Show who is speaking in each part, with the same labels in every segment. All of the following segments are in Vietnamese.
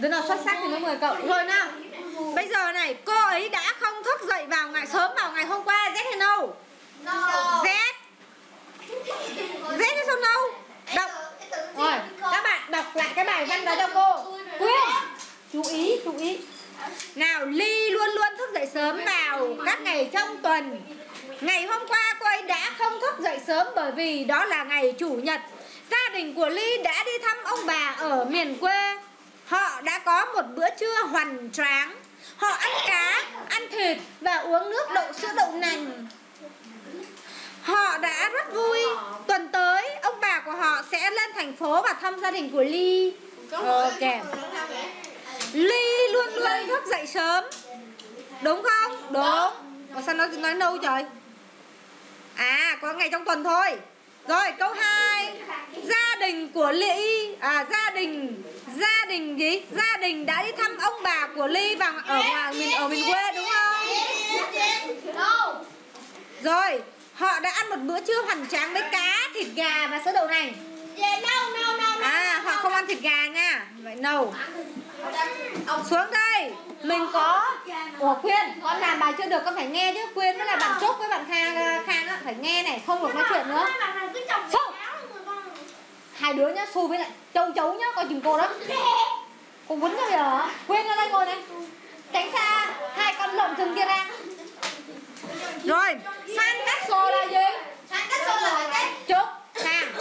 Speaker 1: đứa nào xuất sắc thì mới 10 cộng rồi nào. Bây giờ này cô ấy đã không thức dậy vào ngày sớm vào ngày hôm qua. Z hay no.
Speaker 2: No.
Speaker 1: Z. Z hay sao no? Đọc. rồi các bạn đọc lại cái bài văn đó cho cô. Quyên chú ý chú ý. Nào Ly luôn luôn thức dậy sớm vào các ngày trong tuần. Ngày hôm qua cô ấy đã không thức dậy sớm bởi vì đó là ngày chủ nhật. Gia đình của Ly đã đi thăm ông bà ở miền quê Họ đã có một bữa trưa hoành tráng. Họ ăn cá, ăn thịt và uống nước đậu sữa đậu nành. Họ đã rất vui. Tuần tới ông bà của họ sẽ lên thành phố và thăm gia đình của Ly. Ok. Ly luôn luôn thức dậy sớm. Đúng không? Đúng. Mà sao nó nói nâu trời? À có ngày trong tuần thôi. Rồi câu 2 Gia đình của Ly À gia đình Gia đình gì? Gia đình đã đi thăm ông bà của Ly vào ở ngoài miền ở miền quê đúng không? Rồi Họ đã ăn một bữa trưa hoành tráng với cá, thịt gà và sữa đậu nành
Speaker 2: no.
Speaker 1: À họ không ăn thịt gà nha Vậy
Speaker 2: Ông
Speaker 1: Xuống đây Mình có Ủa Quyên Con làm bài chưa được con phải nghe chứ Quyên với là bạn Trúc với bạn Khang, Khang á, Phải nghe này Không được nói chuyện nữa. Hai đứa nhá Xu với lại Châu chấu nhá Coi chừng cô đó. Cô quýnh cho giờ Quyên ra đây ngồi này. Tránh xa Hai con lợn rừng kia ra. Rồi San Castro là gì?
Speaker 2: Sáng cách xô là cái
Speaker 1: Trúc Khang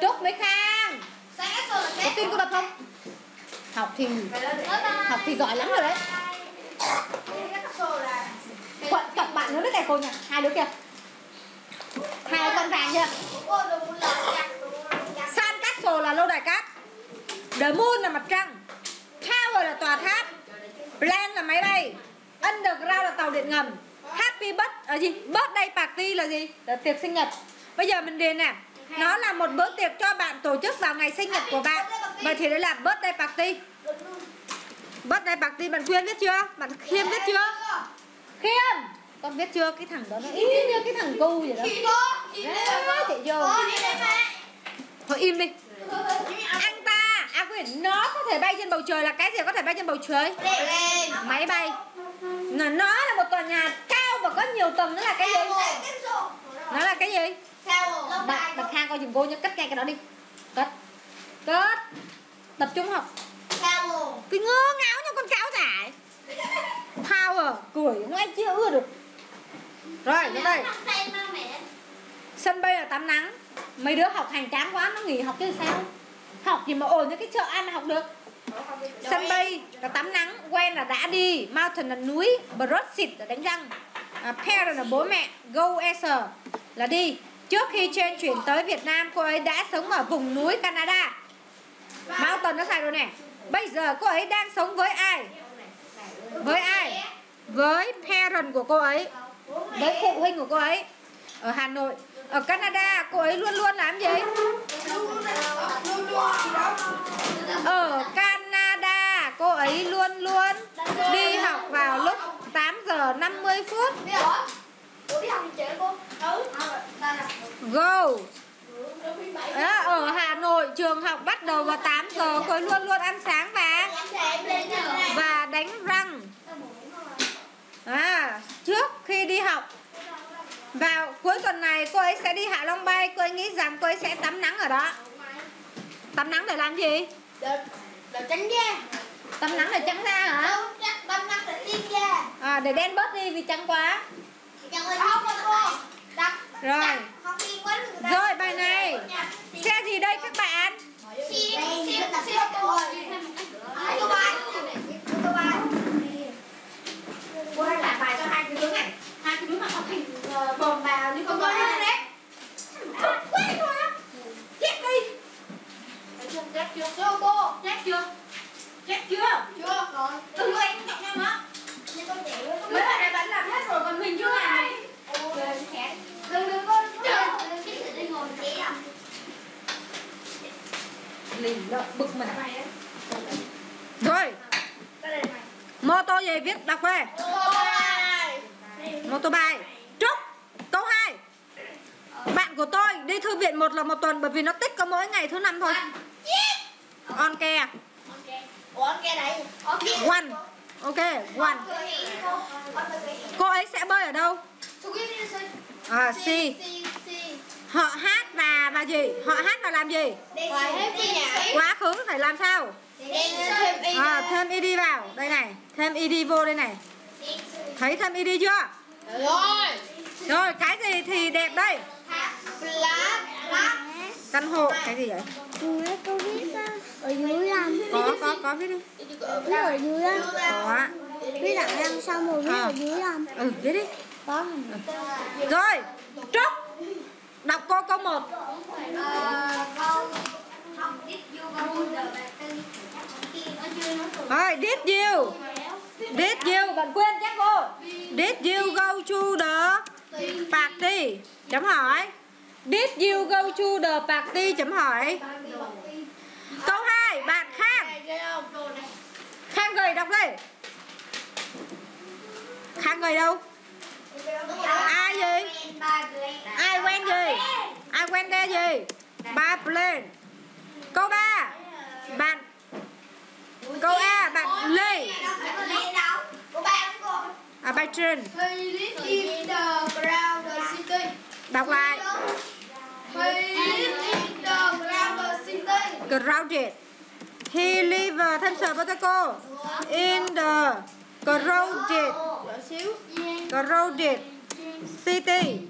Speaker 1: Trúc với Khang.
Speaker 2: Sáng cách xô là
Speaker 1: Có
Speaker 2: cái
Speaker 1: tin cô đọc không? Học thì Học thì giỏi lắm rồi đấy.
Speaker 2: Xô
Speaker 1: Quận cặp bạn nữa đấy này cô nhỉ Hai đứa kia Hai con vàng chưa The Moon là mặt trăng Tower là tòa tháp Plan là máy bay Underground là tàu điện ngầm Happy birth, à gì? Birthday party là gì? Là tiệc sinh nhật Bây giờ mình điền nè Nó là một bữa tiệc cho bạn tổ chức vào ngày sinh nhật của bạn Vậy thì đấy là birthday party Birthday party bạn Quyên biết chưa? Bạn Khiêm biết chưa? Khiêm Con biết chưa? Cái thằng đó nó y như cái thằng cu vậy đó Đấy, chị vô. Thôi im đi à Quyên, nó có thể bay trên bầu trời là cái gì có thể bay trên bầu trời? Máy bay. Nó, nó là một tòa nhà cao và có nhiều tầng Nó là cái gì? Nó là cái gì? Bạn, bạn Khang coi giùm cô nhé, cất ngay cái đó đi. Cất. Cất. Tập trung học? Cái ngơ ngáo như con cáo giải Power Cười không ai chưa ưa được. Rồi, đến đây. Sân bay là tắm nắng. Mấy đứa học hành chán quá nó nghỉ học chứ sao Học gì mà ồn như cái chợ ăn học được? Sân bay là tắm nắng Quen là đã đi. Mountain là núi Brushit là đánh răng. À, Parent là bố mẹ Go answer là đi. Trước khi trên chuyển tới Việt Nam Cô ấy đã sống ở vùng núi Canada. Mountain nó sai rồi nè. Bây giờ cô ấy đang sống với ai? Với ai? Với parent của cô ấy. Với phụ huynh của cô ấy. Ở Hà Nội. Ở Canada cô ấy luôn luôn làm gì? Ở Canada cô ấy luôn luôn đi học vào lúc 8 giờ 50 phút.
Speaker 2: Ủa đi học đi trễ cô? Ừ.
Speaker 1: Go. Đó, Ở Hà Nội trường học bắt đầu vào 8 giờ Cô ấy luôn luôn ăn sáng và và đánh răng. À, Trước khi đi học. Vào cuối tuần này cô ấy sẽ đi Hạ Long Bay. Cô ấy nghĩ rằng cô ấy sẽ tắm nắng ở đó Tắm nắng để làm gì?
Speaker 2: Đợt đợt tránh da.
Speaker 1: Tắm nắng để trắng da hả?
Speaker 2: Tâm năng để tiêm da.
Speaker 1: À, để đen bớt đi vì trắng quá
Speaker 2: không.
Speaker 1: Rồi.
Speaker 2: Không đi ta.
Speaker 1: Rồi bài này Xe gì đây các bạn?
Speaker 2: Ô tô. Ô tô bay. Ô tô bay.
Speaker 1: Cô đang làm bài cho hai cái đứa này Hai cái đứa mà học hành ờ, bờm bào như con
Speaker 2: Con
Speaker 1: gái
Speaker 2: nói
Speaker 1: này
Speaker 2: đấy.
Speaker 1: Quên rồi á Chết đi
Speaker 2: Chắc chưa? Chưa ô tô.
Speaker 1: Chết chưa? Chết chưa?
Speaker 2: Chưa rồi.
Speaker 1: Từ anh chạy nhanh á
Speaker 2: Nhưng con trẻ nữa.
Speaker 1: Mấy bạn này vẫn làm hết rồi còn mình chưa làm này
Speaker 2: Đừng đừng con. Đừng cái sự đi ngồi trẻ à.
Speaker 1: Bực mình Rồi. Mô tô gì viết đọc về. Mô tô bài. Trúc Câu 2 Bạn của tôi đi thư viện một lần một tuần Bởi vì nó tích có mỗi ngày thứ năm thôi. On care.
Speaker 2: Ok. Ủa cái này.
Speaker 1: One. Ok, one. Cô ấy sẽ bơi ở đâu? À, C. Họ hát và và gì? Họ hát và làm gì? Quá khứ phải làm sao? À, thêm ed vào. Đây này, thêm ed vô đây này. Thấy thêm ed chưa?
Speaker 2: Rồi.
Speaker 1: Rồi, cái gì thì đẹp đây? Căn hộ, cái gì vậy?
Speaker 3: Biết. Ở dưới làm.
Speaker 1: Có, có, có viết đi.
Speaker 3: Biết ở dưới á.
Speaker 1: Có.
Speaker 3: Biết đặt răng xong rồi biết
Speaker 1: À.
Speaker 3: ở dưới làm.
Speaker 1: Ừ, viết đi.
Speaker 3: Có.
Speaker 1: Rồi, Trúc. Đọc cô câu 1. Rồi, did you? Did you? Bạn quên chắc cô. Did you go to the party? Chấm hỏi. Did you go to the party? Chấm hỏi. Câu 2, bạn Khang. Khang gửi đọc đây. Khang gửi đâu? Ai gì? Ai quen gì? Ai đe gì? Ba plane. Câu 3. Bạn Câu A, bạn Lê. À bài trên Đọc lại. Crowded. He live thêm sờ với cô. In the crowded crowded city.